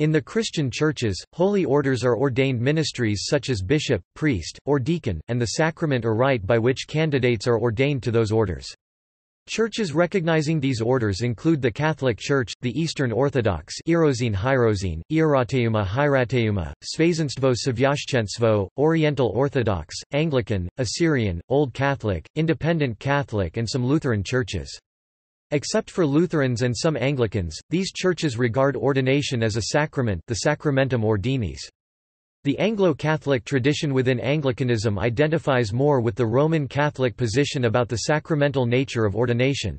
In the Christian churches, holy orders are ordained ministries such as bishop, priest, or deacon, and the sacrament or rite by which candidates are ordained to those orders. Churches recognizing these orders include the Catholic Church, the Eastern Orthodox Irozine Hierozine, Ierateuma Hierateuma, Svazenstvo Svyashchenstvo, Oriental Orthodox, Anglican, Assyrian, Old Catholic, Independent Catholic and some Lutheran churches. Except for Lutherans and some Anglicans, these churches regard ordination as a sacrament the sacramentum ordinis. The Anglo-Catholic tradition within Anglicanism identifies more with the Roman Catholic position about the sacramental nature of ordination.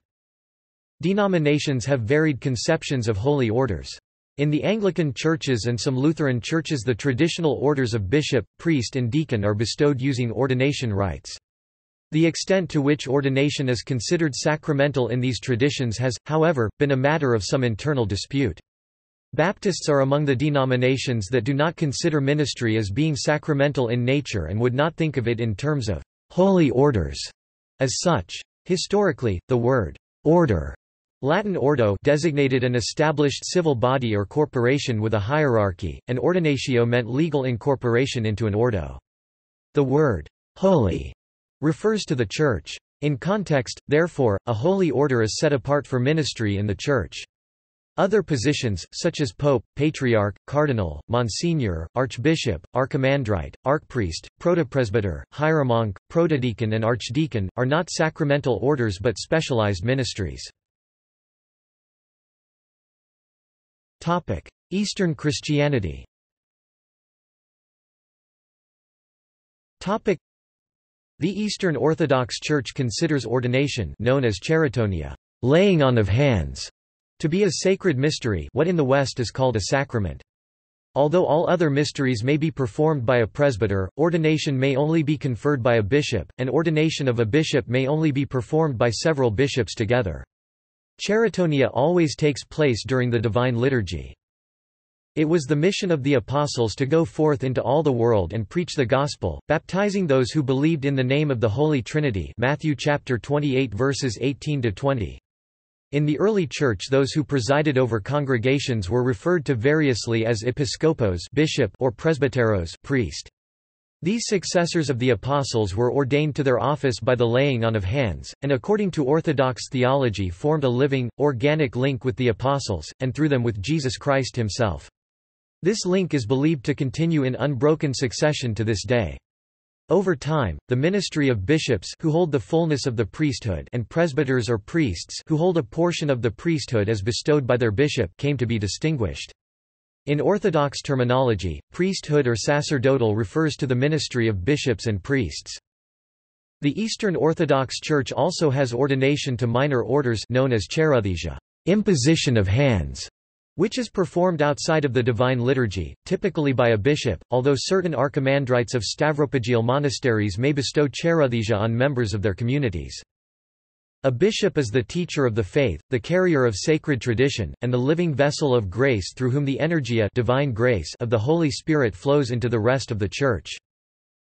Denominations have varied conceptions of holy orders. In the Anglican churches and some Lutheran churches the traditional orders of bishop, priest and deacon are bestowed using ordination rites. The extent to which ordination is considered sacramental in these traditions has, however, been a matter of some internal dispute. Baptists are among the denominations that do not consider ministry as being sacramental in nature and would not think of it in terms of holy orders as such. Historically, the word order Latin ordo designated an established civil body or corporation with a hierarchy, and ordinatio meant legal incorporation into an ordo. The word holy refers to the Church. In context, therefore, a holy order is set apart for ministry in the Church. Other positions, such as pope, patriarch, cardinal, monsignor, archbishop, archimandrite, archpriest, protopresbyter, hieromonk, protodeacon and archdeacon, are not sacramental orders but specialized ministries. Eastern Christianity the Eastern Orthodox Church considers ordination known as cheirotonia, laying on of hands, to be a sacred mystery what in the West is called a sacrament. Although all other mysteries may be performed by a presbyter, ordination may only be conferred by a bishop, and ordination of a bishop may only be performed by several bishops together. Cheirotonia always takes place during the Divine Liturgy. It was the mission of the apostles to go forth into all the world and preach the gospel, baptizing those who believed in the name of the Holy Trinity Matthew chapter 28 verses 18 to 20. In the early church those who presided over congregations were referred to variously as episkopos bishop or presbyteros priest. These successors of the apostles were ordained to their office by the laying on of hands, and according to Orthodox theology formed a living, organic link with the apostles, and through them with Jesus Christ himself. This link is believed to continue in unbroken succession to this day. Over time, the ministry of bishops who hold the fullness of the priesthood and presbyters or priests who hold a portion of the priesthood as bestowed by their bishop came to be distinguished. In Orthodox terminology, priesthood or sacerdotal refers to the ministry of bishops and priests. The Eastern Orthodox Church also has ordination to minor orders known as cheirothesia, imposition of hands, which is performed outside of the Divine Liturgy, typically by a bishop, although certain archimandrites of Stavropegial monasteries may bestow cheirothesia on members of their communities. A bishop is the teacher of the faith, the carrier of sacred tradition, and the living vessel of grace through whom the energeia divine grace of the Holy Spirit flows into the rest of the Church.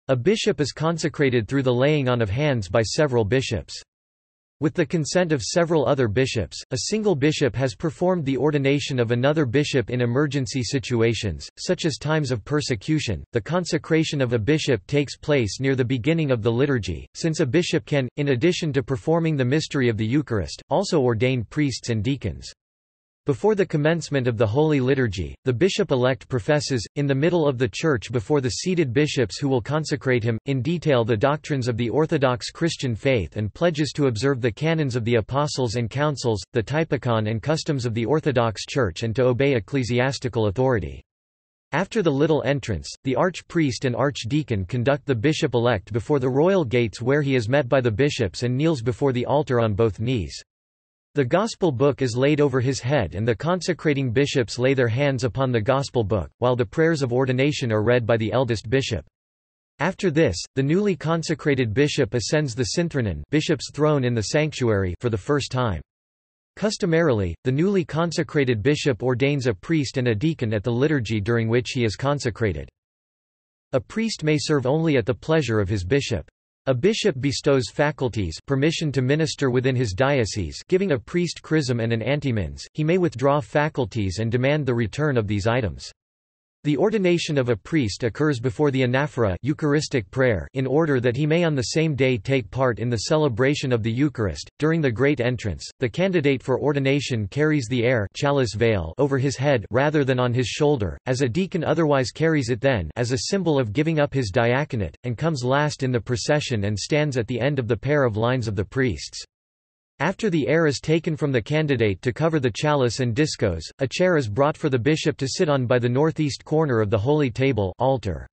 A bishop is consecrated through the laying on of hands by several bishops. With the consent of several other bishops, a single bishop has performed the ordination of another bishop in emergency situations, such as times of persecution. The consecration of a bishop takes place near the beginning of the liturgy, since a bishop can, in addition to performing the mystery of the Eucharist, also ordain priests and deacons. Before the commencement of the Holy Liturgy, the bishop-elect professes, in the middle of the church before the seated bishops who will consecrate him, in detail the doctrines of the Orthodox Christian faith and pledges to observe the canons of the apostles and councils, the typikon and customs of the Orthodox Church and to obey ecclesiastical authority. After the little entrance, the archpriest and archdeacon conduct the bishop-elect before the royal gates where he is met by the bishops and kneels before the altar on both knees. The Gospel book is laid over his head and the consecrating bishops lay their hands upon the Gospel book, while the prayers of ordination are read by the eldest bishop. After this, the newly consecrated bishop ascends the synthronon bishop's throne in the sanctuary for the first time. Customarily, the newly consecrated bishop ordains a priest and a deacon at the liturgy during which he is consecrated. A priest may serve only at the pleasure of his bishop. A bishop bestows faculties permission to minister within his diocese giving a priest chrism and an antimens, he may withdraw faculties and demand the return of these items. The ordination of a priest occurs before the anaphora Eucharistic prayer in order that he may on the same day take part in the celebration of the Eucharist. During the Great Entrance, the candidate for ordination carries the air chalice veil over his head rather than on his shoulder, as a deacon otherwise carries it then as a symbol of giving up his diaconate, and comes last in the procession and stands at the end of the pair of lines of the priests. After the air is taken from the candidate to cover the chalice and discos, a chair is brought for the bishop to sit on by the northeast corner of the holy table altar.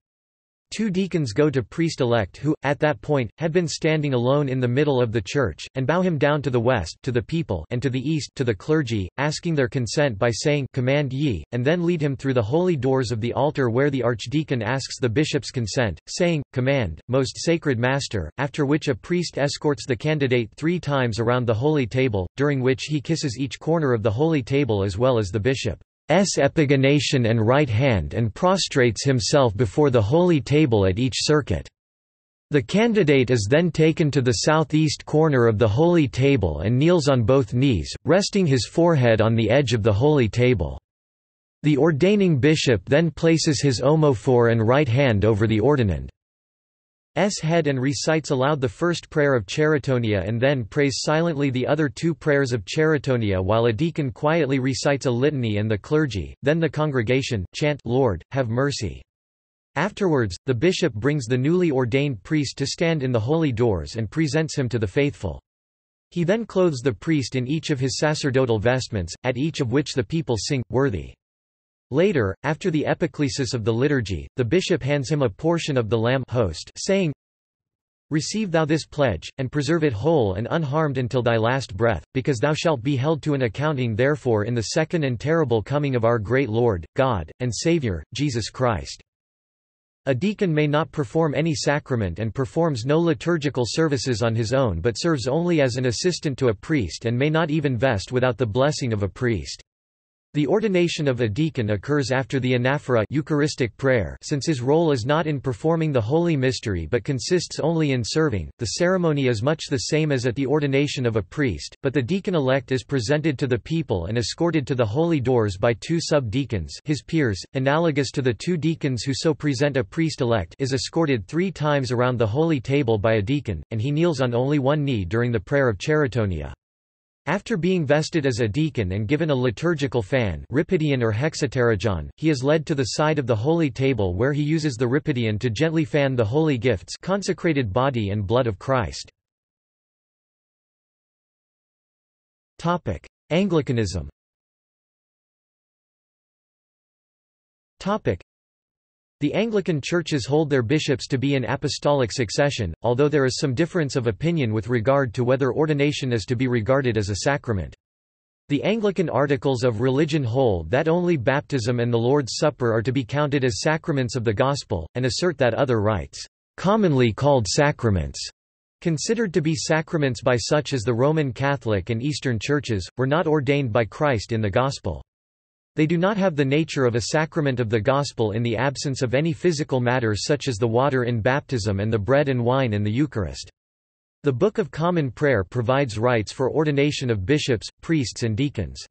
Two deacons go to priest-elect who, at that point, had been standing alone in the middle of the church, and bow him down to the west to the people and to the east to the clergy, asking their consent by saying Command ye, and then lead him through the holy doors of the altar where the archdeacon asks the bishop's consent, saying, Command, most sacred master, after which a priest escorts the candidate three times around the holy table, during which he kisses each corner of the holy table as well as the bishop. S epigonation and right hand and prostrates himself before the holy table at each circuit. The candidate is then taken to the southeast corner of the holy table and kneels on both knees, resting his forehead on the edge of the holy table. The ordaining bishop then places his omophore and right hand over the ordinand. S head and recites aloud the first prayer of Cheirotonia and then prays silently the other two prayers of Cheirotonia while a deacon quietly recites a litany and the clergy, then the congregation, chant Lord, have mercy. Afterwards, the bishop brings the newly ordained priest to stand in the holy doors and presents him to the faithful. He then clothes the priest in each of his sacerdotal vestments, at each of which the people sing, Worthy. Later, after the epiclesis of the liturgy, the bishop hands him a portion of the lamb host, saying, Receive thou this pledge, and preserve it whole and unharmed until thy last breath, because thou shalt be held to an accounting therefore in the second and terrible coming of our great Lord, God, and Saviour, Jesus Christ. A deacon may not perform any sacrament and performs no liturgical services on his own but serves only as an assistant to a priest and may not even vest without the blessing of a priest. The ordination of a deacon occurs after the anaphora Eucharistic prayer since his role is not in performing the holy mystery but consists only in serving. The ceremony is much the same as at the ordination of a priest, but the deacon-elect is presented to the people and escorted to the holy doors by two sub-deacons his peers, analogous to the two deacons who so present a priest-elect is escorted three times around the holy table by a deacon, and he kneels on only one knee during the prayer of Cheirotonia. After being vested as a deacon and given a liturgical fan or hexapterygion, he is led to the side of the holy table where he uses the rhipidion to gently fan the holy gifts consecrated body and blood of Christ. Anglicanism the Anglican churches hold their bishops to be in apostolic succession, although there is some difference of opinion with regard to whether ordination is to be regarded as a sacrament. The Anglican Articles of Religion hold that only baptism and the Lord's Supper are to be counted as sacraments of the Gospel, and assert that other rites, commonly called sacraments, considered to be sacraments by such as the Roman Catholic and Eastern churches, were not ordained by Christ in the Gospel. They do not have the nature of a sacrament of the gospel in the absence of any physical matter such as the water in baptism and the bread and wine in the Eucharist. The Book of Common Prayer provides rites for ordination of bishops, priests and deacons.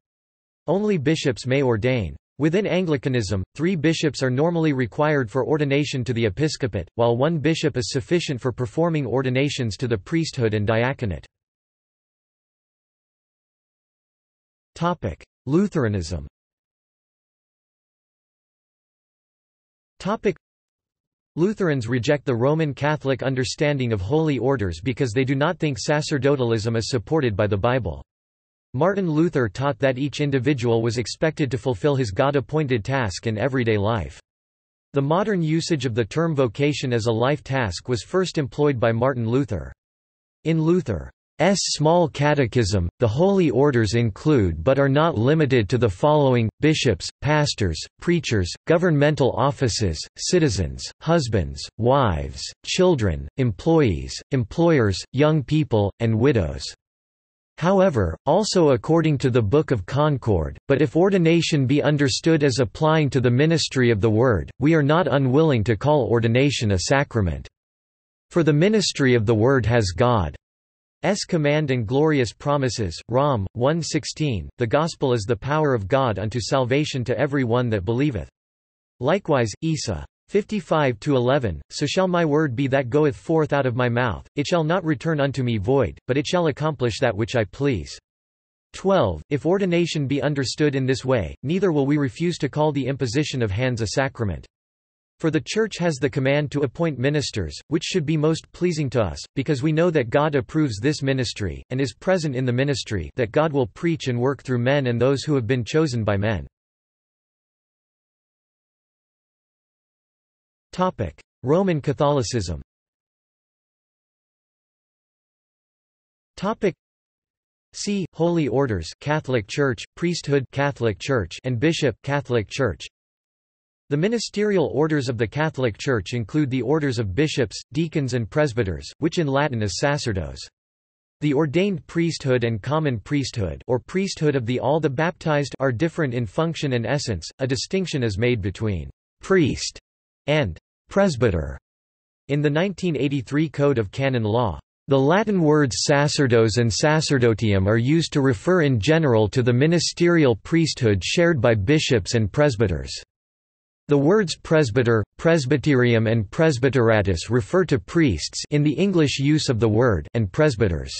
Only bishops may ordain. Within Anglicanism, three bishops are normally required for ordination to the episcopate, while one bishop is sufficient for performing ordinations to the priesthood and diaconate. Lutheranism Topic. Lutherans reject the Roman Catholic understanding of holy orders because they do not think sacerdotalism is supported by the Bible. Martin Luther taught that each individual was expected to fulfill his God-appointed task in everyday life. The modern usage of the term vocation as a life task was first employed by Martin Luther. In Luther, S. Small Catechism, the holy orders include but are not limited to the following, bishops, pastors, preachers, governmental offices, citizens, husbands, wives, children, employees, employers, young people, and widows. However, also according to the Book of Concord, but if ordination be understood as applying to the ministry of the Word, we are not unwilling to call ordination a sacrament. For the ministry of the word has God. S command and glorious promises, Rom. 1.16, the gospel is the power of God unto salvation to every one that believeth. Likewise, Isa. 55-11, So shall my word be that goeth forth out of my mouth, it shall not return unto me void, but it shall accomplish that which I please. 12. If ordination be understood in this way, neither will we refuse to call the imposition of hands a sacrament. For the Church has the command to appoint ministers, which should be most pleasing to us, because we know that God approves this ministry, and is present in the ministry that God will preach and work through men and those who have been chosen by men. Roman Catholicism See Holy Orders Catholic Church, Priesthood Catholic Church and Bishop Catholic Church the ministerial orders of the Catholic Church include the orders of bishops, deacons and presbyters, which in Latin is sacerdos. The ordained priesthood and common priesthood or priesthood of the all the baptized are different in function and essence, a distinction is made between «priest» and «presbyter» in the 1983 Code of Canon Law. The Latin words sacerdos and sacerdotium are used to refer in general to the ministerial priesthood shared by bishops and presbyters. The words presbyter, presbyterium and presbyteratus refer to priests in the English use of the word and presbyters.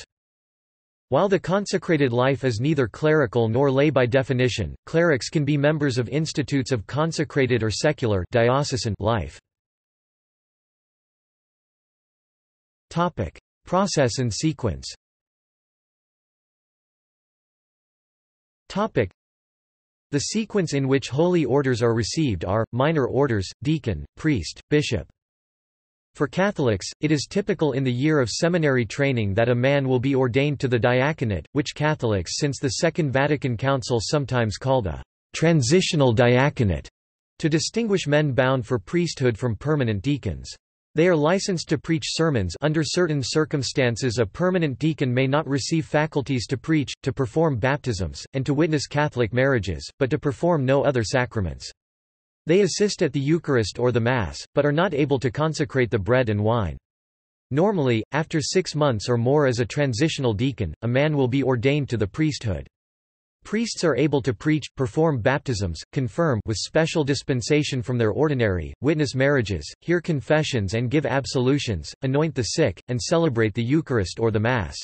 While the consecrated life is neither clerical nor lay by definition, clerics can be members of institutes of consecrated or secular diocesan life. Topic: Process and sequence. Topic: the sequence in which holy orders are received are, minor orders, deacon, priest, bishop. For Catholics, it is typical in the year of seminary training that a man will be ordained to the diaconate, which Catholics since the Second Vatican Council sometimes called a transitional diaconate, to distinguish men bound for priesthood from permanent deacons. They are licensed to preach sermons under certain circumstances a permanent deacon may not receive faculties to preach, to perform baptisms, and to witness Catholic marriages, but to perform no other sacraments. They assist at the Eucharist or the Mass, but are not able to consecrate the bread and wine. Normally, after six months or more as a transitional deacon, a man will be ordained to the priesthood. Priests are able to preach, perform baptisms, confirm with special dispensation from their ordinary, witness marriages, hear confessions and give absolutions, anoint the sick, and celebrate the Eucharist or the Mass.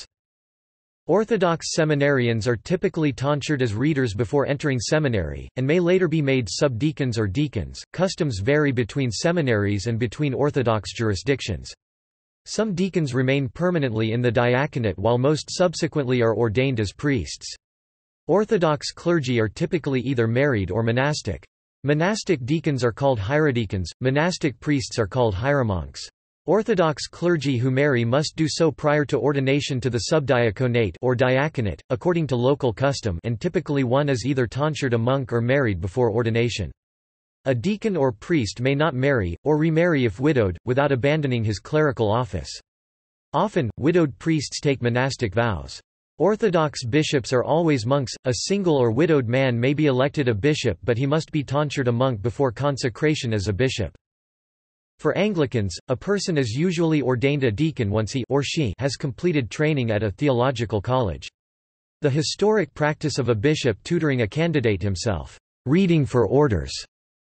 Orthodox seminarians are typically tonsured as readers before entering seminary, and may later be made subdeacons or deacons. Customs vary between seminaries and between Orthodox jurisdictions. Some deacons remain permanently in the diaconate while most subsequently are ordained as priests. Orthodox clergy are typically either married or monastic. Monastic deacons are called hierodeacons, monastic priests are called hieromonks. Orthodox clergy who marry must do so prior to ordination to the subdiaconate or diaconate, according to local custom and typically one is either tonsured a monk or married before ordination. A deacon or priest may not marry, or remarry if widowed, without abandoning his clerical office. Often, widowed priests take monastic vows. Orthodox bishops are always monks, a single or widowed man may be elected a bishop but he must be tonsured a monk before consecration as a bishop. For Anglicans, a person is usually ordained a deacon once he or she has completed training at a theological college. The historic practice of a bishop tutoring a candidate himself, reading for orders,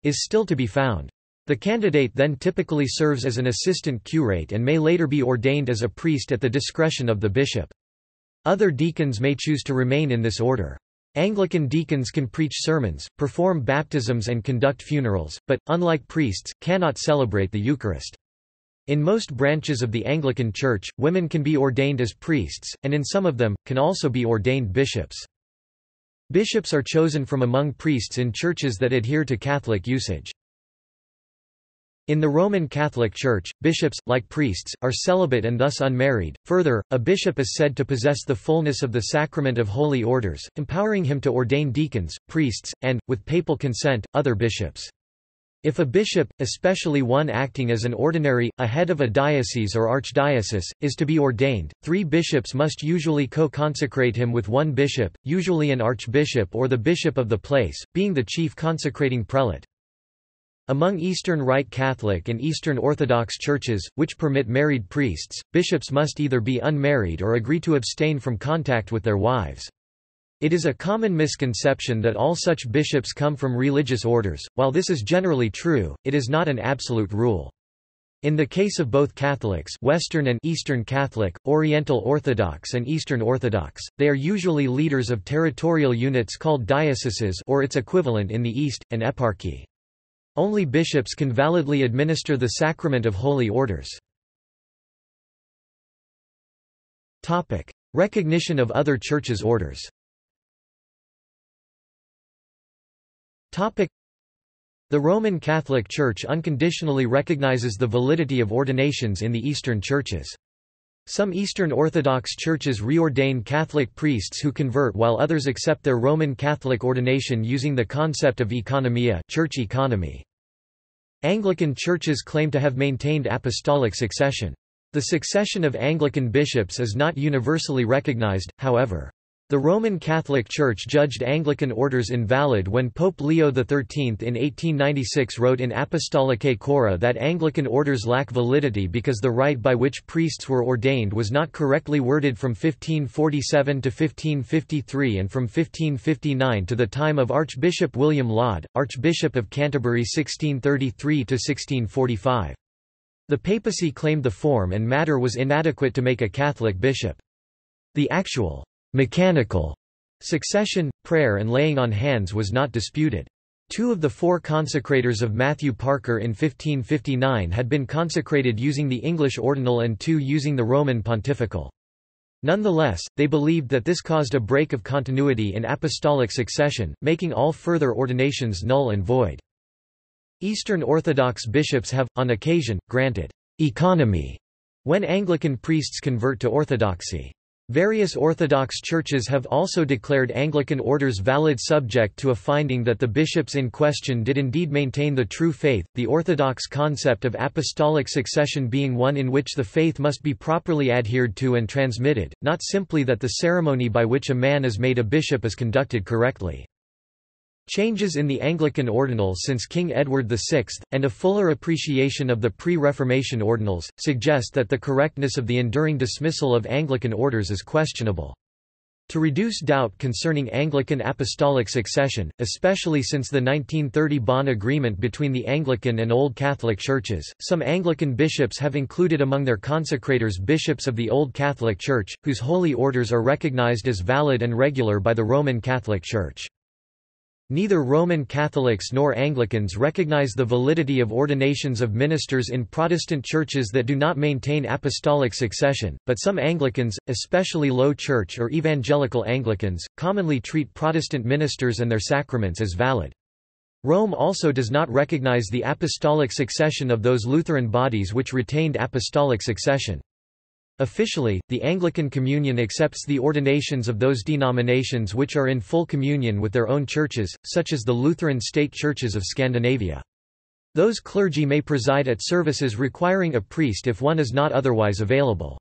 is still to be found. The candidate then typically serves as an assistant curate and may later be ordained as a priest at the discretion of the bishop. Other deacons may choose to remain in this order. Anglican deacons can preach sermons, perform baptisms and conduct funerals, but, unlike priests, cannot celebrate the Eucharist. In most branches of the Anglican Church, women can be ordained as priests, and in some of them, can also be ordained bishops. Bishops are chosen from among priests in churches that adhere to Catholic usage. In the Roman Catholic Church, bishops, like priests, are celibate and thus unmarried. Further, a bishop is said to possess the fullness of the sacrament of holy orders, empowering him to ordain deacons, priests, and, with papal consent, other bishops. If a bishop, especially one acting as an ordinary, a head of a diocese or archdiocese, is to be ordained, three bishops must usually co-consecrate him with one bishop, usually an archbishop or the bishop of the place, being the chief consecrating prelate. Among Eastern Rite Catholic and Eastern Orthodox churches, which permit married priests, bishops must either be unmarried or agree to abstain from contact with their wives. It is a common misconception that all such bishops come from religious orders. While this is generally true, it is not an absolute rule. In the case of both Catholics Western and Eastern Catholic, Oriental Orthodox and Eastern Orthodox, they are usually leaders of territorial units called dioceses or its equivalent in the East, an eparchy. Only bishops can validly administer the sacrament of holy orders. Topic: Recognition of other churches' orders Topic: the Roman Catholic Church unconditionally recognizes the validity of ordinations in the Eastern churches. Some Eastern Orthodox churches reordain Catholic priests who convert while others accept their Roman Catholic ordination using the concept of economia church economy. Anglican churches claim to have maintained apostolic succession. The succession of Anglican bishops is not universally recognized, however. The Roman Catholic Church judged Anglican orders invalid when Pope Leo XIII in 1896 wrote in Apostolicae Curae that Anglican orders lack validity because the rite by which priests were ordained was not correctly worded from 1547 to 1553 and from 1559 to the time of Archbishop William Laud, Archbishop of Canterbury 1633 to 1645. The papacy claimed the form and matter was inadequate to make a Catholic bishop. The actual mechanical succession, prayer and laying on hands was not disputed. Two of the four consecrators of Matthew Parker in 1559 had been consecrated using the English ordinal and two using the Roman pontifical. Nonetheless, they believed that this caused a break of continuity in apostolic succession, making all further ordinations null and void. Eastern Orthodox bishops have, on occasion, granted economy when Anglican priests convert to Orthodoxy. Various Orthodox churches have also declared Anglican orders valid subject to a finding that the bishops in question did indeed maintain the true faith, the Orthodox concept of apostolic succession being one in which the faith must be properly adhered to and transmitted, not simply that the ceremony by which a man is made a bishop is conducted correctly. Changes in the Anglican ordinal since King Edward VI, and a fuller appreciation of the pre-Reformation ordinals, suggest that the correctness of the enduring dismissal of Anglican orders is questionable. To reduce doubt concerning Anglican apostolic succession, especially since the 1930 Bonn Agreement between the Anglican and Old Catholic churches, some Anglican bishops have included among their consecrators bishops of the Old Catholic Church, whose holy orders are recognized as valid and regular by the Roman Catholic Church. Neither Roman Catholics nor Anglicans recognize the validity of ordinations of ministers in Protestant churches that do not maintain apostolic succession, but some Anglicans, especially Low Church or Evangelical Anglicans, commonly treat Protestant ministers and their sacraments as valid. Rome also does not recognize the apostolic succession of those Lutheran bodies which retained apostolic succession. Officially, the Anglican Communion accepts the ordinations of those denominations which are in full communion with their own churches, such as the Lutheran state churches of Scandinavia. Those clergy may preside at services requiring a priest if one is not otherwise available.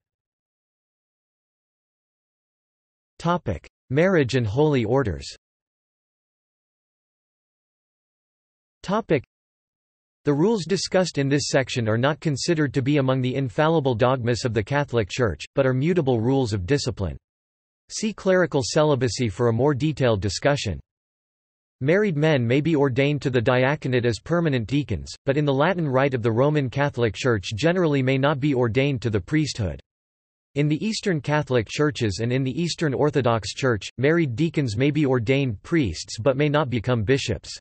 Marriage and holy orders the rules discussed in this section are not considered to be among the infallible dogmas of the Catholic Church, but are mutable rules of discipline. See clerical celibacy for a more detailed discussion. Married men may be ordained to the diaconate as permanent deacons, but in the Latin Rite of the Roman Catholic Church generally may not be ordained to the priesthood. In the Eastern Catholic Churches and in the Eastern Orthodox Church, married deacons may be ordained priests but may not become bishops.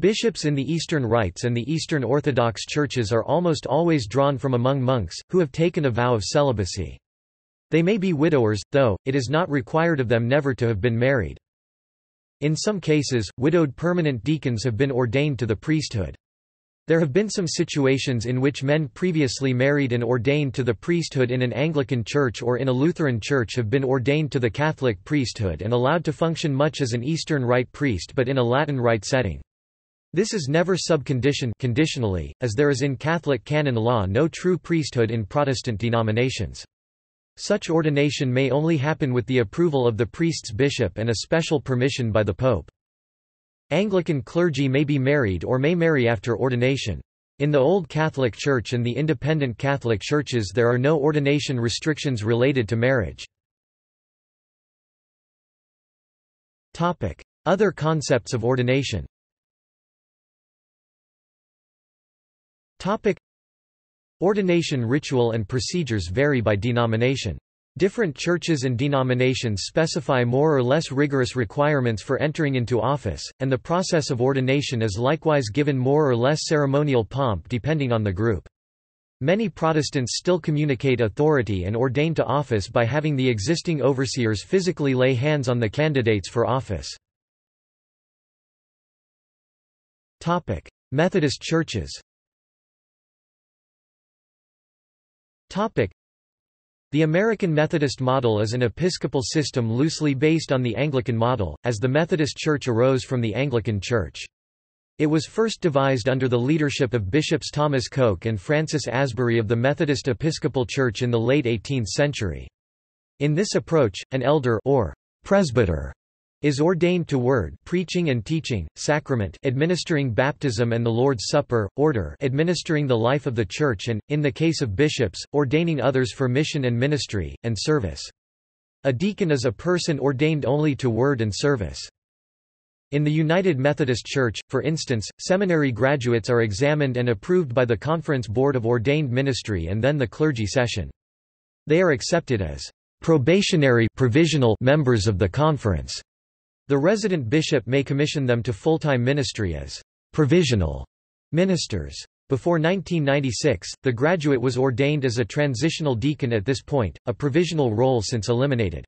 Bishops in the Eastern Rites and the Eastern Orthodox churches are almost always drawn from among monks, who have taken a vow of celibacy. They may be widowers, though, it is not required of them never to have been married. In some cases, widowed permanent deacons have been ordained to the priesthood. There have been some situations in which men previously married and ordained to the priesthood in an Anglican church or in a Lutheran church have been ordained to the Catholic priesthood and allowed to function much as an Eastern Rite priest but in a Latin Rite setting. This is never sub conditione conditionally, as there is in Catholic canon law no true priesthood in Protestant denominations. Such ordination may only happen with the approval of the priest's bishop and a special permission by the pope. Anglican clergy may be married or may marry after ordination. In the Old Catholic Church and the independent Catholic churches there are no ordination restrictions related to marriage. Other concepts of ordination Ordination ritual and procedures vary by denomination. Different churches and denominations specify more or less rigorous requirements for entering into office, and the process of ordination is likewise given more or less ceremonial pomp depending on the group. Many Protestants still communicate authority and ordain to office by having the existing overseers physically lay hands on the candidates for office. Methodist churches the American Methodist model is an episcopal system loosely based on the Anglican model, as the Methodist Church arose from the Anglican Church. It was first devised under the leadership of Bishops Thomas Coke and Francis Asbury of the Methodist Episcopal Church in the late 18th century. In this approach, an elder or presbyter is ordained to word preaching and teaching, sacrament administering baptism and the Lord's Supper, order administering the life of the Church and, in the case of bishops, ordaining others for mission and ministry, and service. A deacon is a person ordained only to word and service. In the United Methodist Church, for instance, seminary graduates are examined and approved by the Conference Board of Ordained Ministry and then the clergy session. They are accepted as probationary provisional members of the conference. The resident bishop may commission them to full-time ministry as provisional ministers. Before 1996, the graduate was ordained as a transitional deacon at this point, a provisional role since eliminated.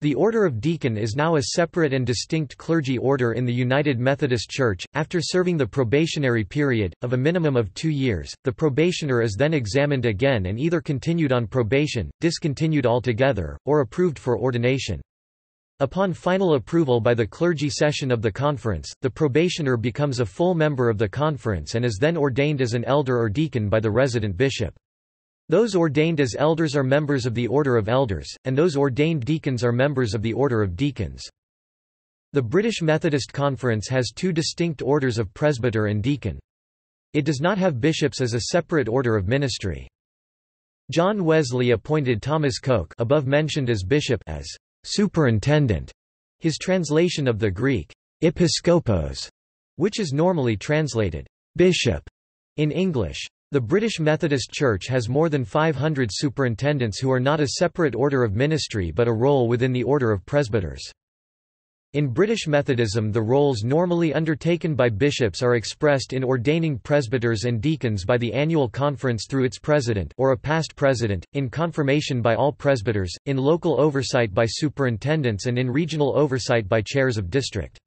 The Order of Deacon is now a separate and distinct clergy order in the United Methodist Church. After serving the probationary period, of a minimum of two years, the probationer is then examined again and either continued on probation, discontinued altogether, or approved for ordination. Upon final approval by the clergy session of the conference, the probationer becomes a full member of the conference and is then ordained as an elder or deacon by the resident bishop. Those ordained as elders are members of the Order of Elders, and those ordained deacons are members of the Order of Deacons. The British Methodist Conference has two distinct orders of presbyter and deacon. It does not have bishops as a separate order of ministry. John Wesley appointed Thomas Coke above mentioned as bishop as superintendent, his translation of the Greek episkopos, which is normally translated bishop in English. The British Methodist Church has more than 500 superintendents who are not a separate order of ministry but a role within the order of presbyters. In British Methodism the roles normally undertaken by bishops are expressed in ordaining presbyters and deacons by the annual conference through its president or a past president, in confirmation by all presbyters, in local oversight by superintendents and in regional oversight by chairs of district.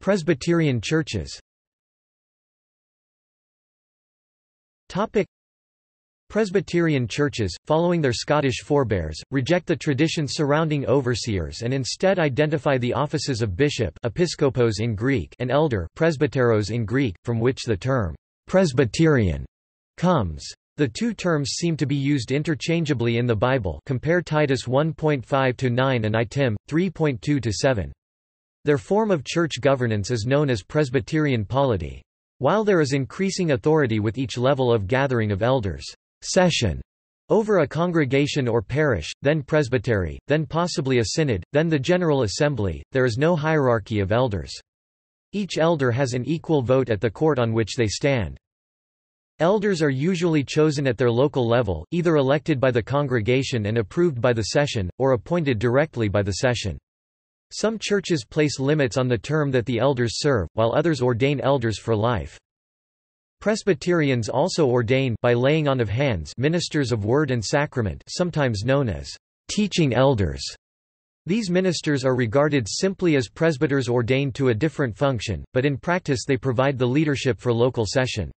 Presbyterian churches Presbyterian churches, following their Scottish forebears, reject the tradition surrounding overseers and instead identify the offices of bishop episkopos in Greek and elder presbyteros in Greek, from which the term «Presbyterian» comes. The two terms seem to be used interchangeably in the Bible compare Titus 1.5-9 and I Tim. 3.2-7. Their form of church governance is known as Presbyterian polity. While there is increasing authority with each level of gathering of elders, session over a congregation or parish, then presbytery, then possibly a synod, then the General Assembly, there is no hierarchy of elders. Each elder has an equal vote at the court on which they stand. Elders are usually chosen at their local level, either elected by the congregation and approved by the session, or appointed directly by the session. Some churches place limits on the term that the elders serve, while others ordain elders for life. Presbyterians also ordain by laying on of hands ministers of word and sacrament sometimes known as teaching elders. These ministers are regarded simply as presbyters ordained to a different function, but in practice they provide the leadership for local session.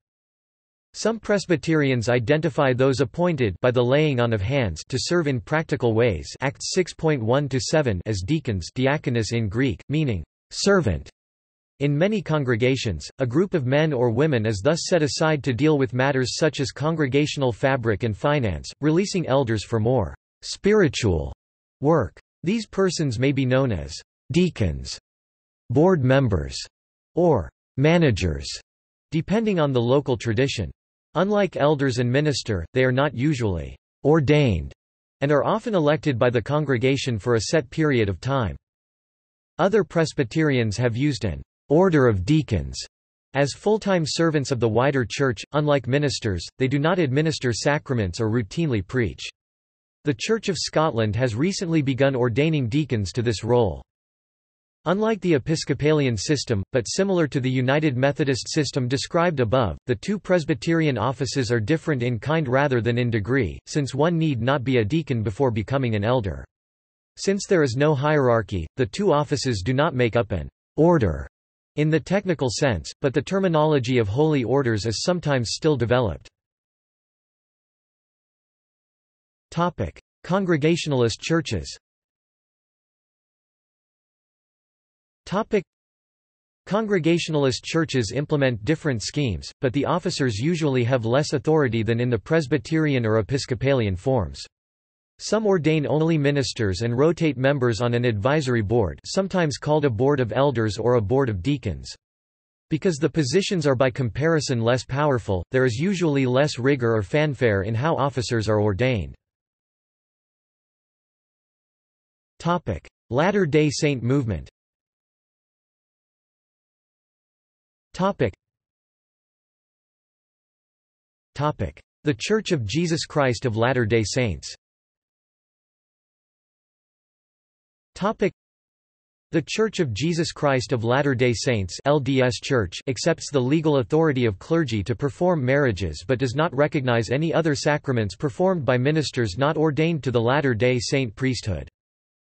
Some Presbyterians identify those appointed by the laying on of hands to serve in practical ways Acts 6.1-7 as deacons diakonos in Greek, meaning servant. In many congregations, a group of men or women is thus set aside to deal with matters such as congregational fabric and finance, releasing elders for more spiritual work. These persons may be known as deacons, board members, or managers, depending on the local tradition. Unlike elders and minister, they are not usually ordained and are often elected by the congregation for a set period of time. Other Presbyterians have used an order of deacons as full-time servants of the wider church, unlike ministers, they do not administer sacraments or routinely preach. The Church of Scotland has recently begun ordaining deacons to this role. Unlike the Episcopalian system, but similar to the United Methodist system described above, the two Presbyterian offices are different in kind rather than in degree, since one need not be a deacon before becoming an elder. Since there is no hierarchy, the two offices do not make up an order in the technical sense, but the terminology of holy orders is sometimes still developed. Congregationalist churches Congregationalist churches implement different schemes, but the officers usually have less authority than in the Presbyterian or Episcopalian forms. Some ordain only ministers and rotate members on an advisory board sometimes called a board of elders or a board of deacons. Because the positions are by comparison less powerful, there is usually less rigor or fanfare in how officers are ordained. Latter-day Saint movement. The Church of Jesus Christ of Latter-day Saints the Church of Jesus Christ of Latter-day Saints LDS Church accepts the legal authority of clergy to perform marriages but does not recognize any other sacraments performed by ministers not ordained to the Latter-day Saint priesthood.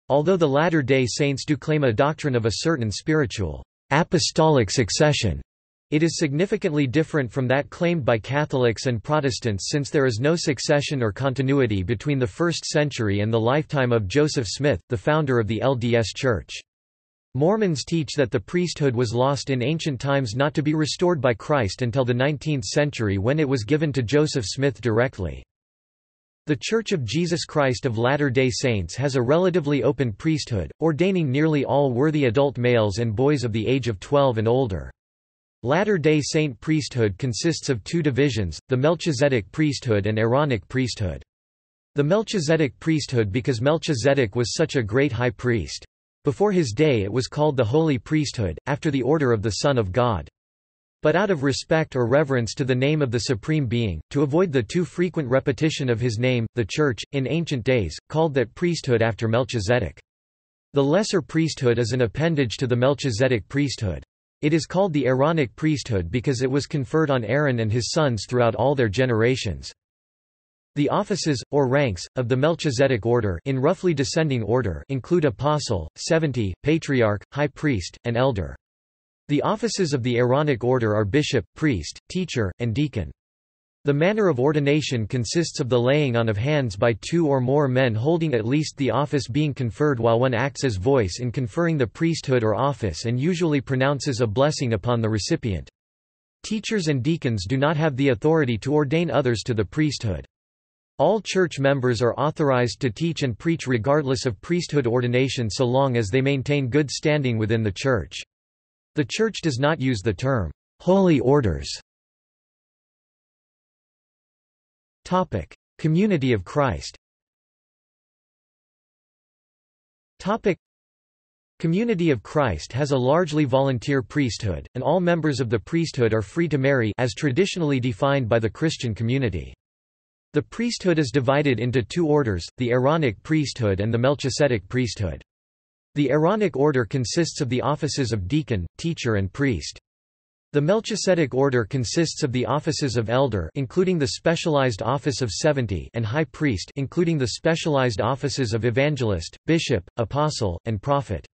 Although the Latter-day Saints do claim a doctrine of a certain spiritual apostolic succession, it is significantly different from that claimed by Catholics and Protestants since there is no succession or continuity between the 1st century and the lifetime of Joseph Smith, the founder of the LDS Church. Mormons teach that the priesthood was lost in ancient times not to be restored by Christ until the 19th century when it was given to Joseph Smith directly. The Church of Jesus Christ of Latter-day Saints has a relatively open priesthood, ordaining nearly all worthy adult males and boys of the age of 12 and older. Latter-day Saint priesthood consists of two divisions, the Melchizedek priesthood and Aaronic priesthood. The Melchizedek priesthood because Melchizedek was such a great high priest. Before his day it was called the Holy Priesthood, after the order of the Son of God. But out of respect or reverence to the name of the Supreme Being, to avoid the too frequent repetition of his name, the Church, in ancient days, called that priesthood after Melchizedek. The lesser priesthood is an appendage to the Melchizedek priesthood. It is called the Aaronic priesthood because it was conferred on Aaron and his sons throughout all their generations. The offices, or ranks, of the Melchizedek order in roughly descending order include apostle, seventy, patriarch, high priest, and elder. The offices of the Aaronic order are bishop, priest, teacher, and deacon. The manner of ordination consists of the laying on of hands by two or more men holding at least the office being conferred while one acts as voice in conferring the priesthood or office and usually pronounces a blessing upon the recipient. Teachers and deacons do not have the authority to ordain others to the priesthood. All church members are authorized to teach and preach regardless of priesthood ordination so long as they maintain good standing within the church. The church does not use the term, holy orders Topic: Community of Christ. Topic: Community of Christ has a largely volunteer priesthood, and all members of the priesthood are free to marry as traditionally defined by the Christian community. The priesthood is divided into two orders, the Aaronic priesthood and the Melchizedek priesthood. The Aaronic order consists of the offices of deacon, teacher and priest. The Melchizedek order consists of the offices of elder including the specialized office of 70 and high priest including the specialized offices of evangelist, bishop, apostle, and prophet.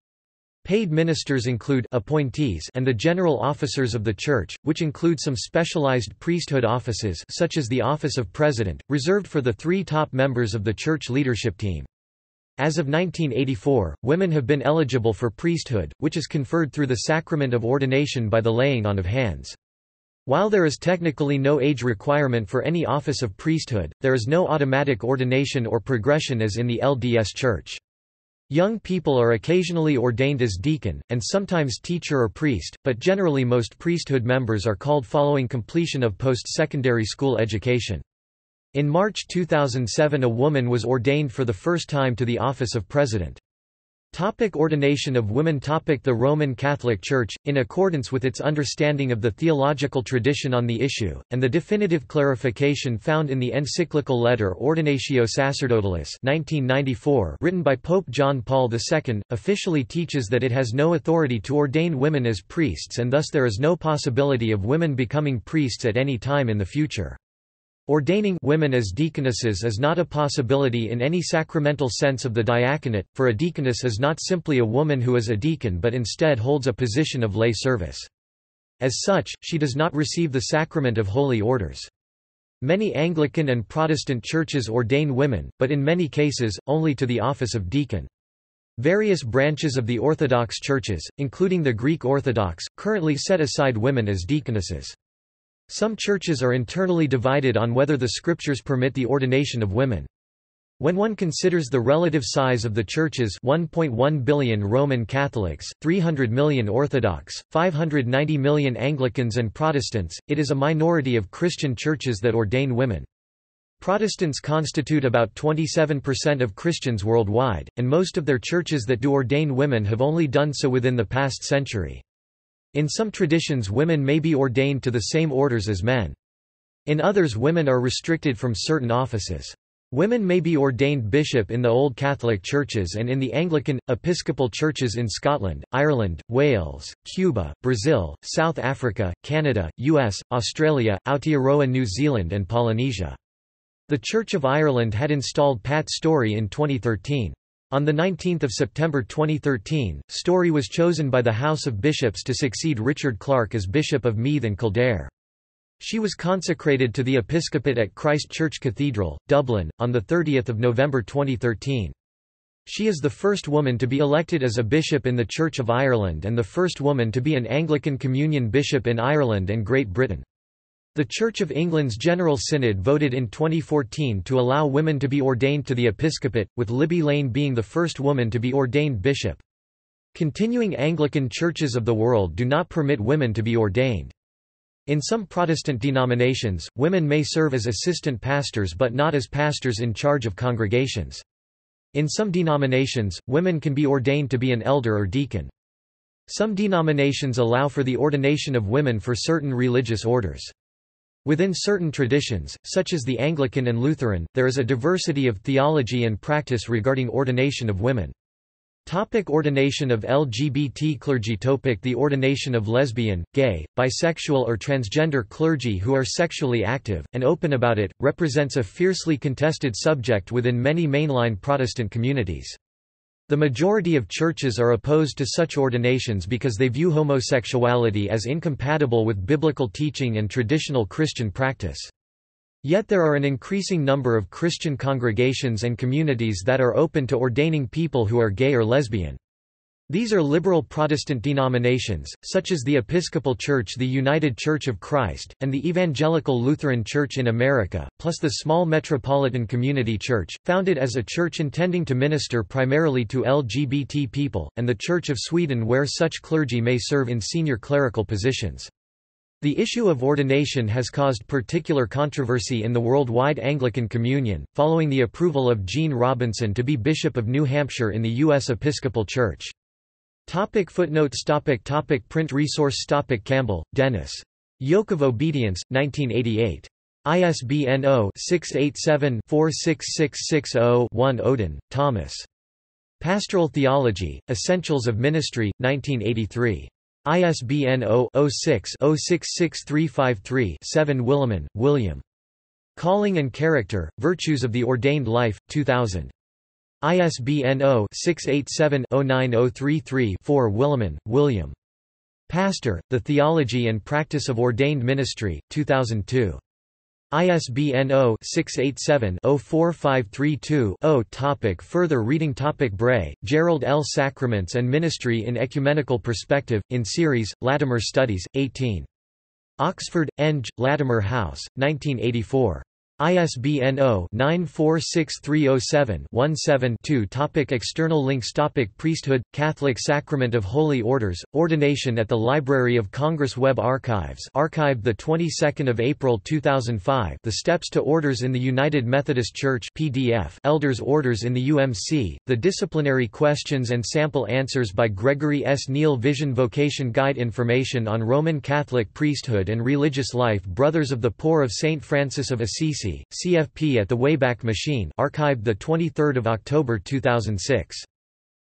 Paid ministers include appointees and the general officers of the church, which include some specialized priesthood offices such as the office of president, reserved for the three top members of the church leadership team. As of 1984, women have been eligible for priesthood, which is conferred through the sacrament of ordination by the laying on of hands. While there is technically no age requirement for any office of priesthood, there is no automatic ordination or progression as in the LDS Church. Young people are occasionally ordained as deacon, and sometimes teacher or priest, but generally most priesthood members are called following completion of post-secondary school education. In March 2007 a woman was ordained for the first time to the office of president. Topic ordination of women Topic The Roman Catholic Church, in accordance with its understanding of the theological tradition on the issue, and the definitive clarification found in the encyclical letter Ordinatio Sacerdotalis 1994 written by Pope John Paul II, officially teaches that it has no authority to ordain women as priests and thus there is no possibility of women becoming priests at any time in the future. Ordaining women as deaconesses is not a possibility in any sacramental sense of the diaconate, for a deaconess is not simply a woman who is a deacon but instead holds a position of lay service. As such, she does not receive the sacrament of holy orders. Many Anglican and Protestant churches ordain women, but in many cases, only to the office of deacon. Various branches of the Orthodox churches, including the Greek Orthodox, currently set aside women as deaconesses. Some churches are internally divided on whether the scriptures permit the ordination of women. When one considers the relative size of the churches 1.1 billion Roman Catholics, 300 million Orthodox, 590 million Anglicans and Protestants, it is a minority of Christian churches that ordain women. Protestants constitute about 27% of Christians worldwide, and most of their churches that do ordain women have only done so within the past century. In some traditions women may be ordained to the same orders as men. In others women are restricted from certain offices. Women may be ordained bishop in the Old Catholic churches and in the Anglican, Episcopal churches in Scotland, Ireland, Wales, Cuba, Brazil, South Africa, Canada, US, Australia, Aotearoa New Zealand and Polynesia. The Church of Ireland had installed Pat Storey in 2013. On 19 September 2013, Storey was chosen by the House of Bishops to succeed Richard Clarke as Bishop of Meath and Kildare. She was consecrated to the episcopate at Christ Church Cathedral, Dublin, on 30 November 2013. She is the first woman to be elected as a bishop in the Church of Ireland and the first woman to be an Anglican Communion bishop in Ireland and Great Britain. The Church of England's General Synod voted in 2014 to allow women to be ordained to the episcopate, with Libby Lane being the first woman to be ordained bishop. Continuing Anglican churches of the world do not permit women to be ordained. In some Protestant denominations, women may serve as assistant pastors but not as pastors in charge of congregations. In some denominations, women can be ordained to be an elder or deacon. Some denominations allow for the ordination of women for certain religious orders. Within certain traditions, such as the Anglican and Lutheran, there is a diversity of theology and practice regarding ordination of women. Topic ordination of LGBT clergy Topic The ordination of lesbian, gay, bisexual or transgender clergy who are sexually active, and open about it, represents a fiercely contested subject within many mainline Protestant communities. The majority of churches are opposed to such ordinations because they view homosexuality as incompatible with biblical teaching and traditional Christian practice. Yet there are an increasing number of Christian congregations and communities that are open to ordaining people who are gay or lesbian. These are liberal Protestant denominations, such as the Episcopal Church the United Church of Christ, and the Evangelical Lutheran Church in America, plus the small Metropolitan Community Church, founded as a church intending to minister primarily to LGBT people, and the Church of Sweden where such clergy may serve in senior clerical positions. The issue of ordination has caused particular controversy in the worldwide Anglican Communion, following the approval of Gene Robinson to be Bishop of New Hampshire in the U.S. Episcopal Church. Topic footnotes topic topic Print resource topic Campbell, Dennis. Yoke of Obedience, 1988. ISBN 0-687-46660-1 Oden, Thomas. Pastoral Theology, Essentials of Ministry, 1983. ISBN 0-06-066353-7 Willimon, William. Calling and Character, Virtues of the Ordained Life, 2000. ISBN 0-687-09033-4 Willimon, William. Pastor, The Theology and Practice of Ordained Ministry, 2002. ISBN 0-687-04532-0 Topic Further reading Topic Bray, Gerald L. Sacraments and Ministry in Ecumenical Perspective, in series, Latimer Studies, 18. Oxford, Eng, Latimer House, 1984. ISBN 0-946307-17-2 Topic External links. Topic Priesthood, Catholic Sacrament of Holy Orders, Ordination at the Library of Congress Web Archives archived the 22 April 2005 The Steps to Orders in the United Methodist Church PDF Elders Orders in the UMC, The Disciplinary Questions and Sample Answers by Gregory S. Neal. Vision Vocation Guide Information on Roman Catholic Priesthood and Religious Life Brothers of the Poor of St. Francis of Assisi CFP at the Wayback Machine archived 23 October 2006.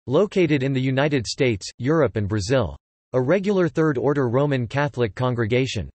Located in the United States, Europe and Brazil. A regular Third Order Roman Catholic congregation.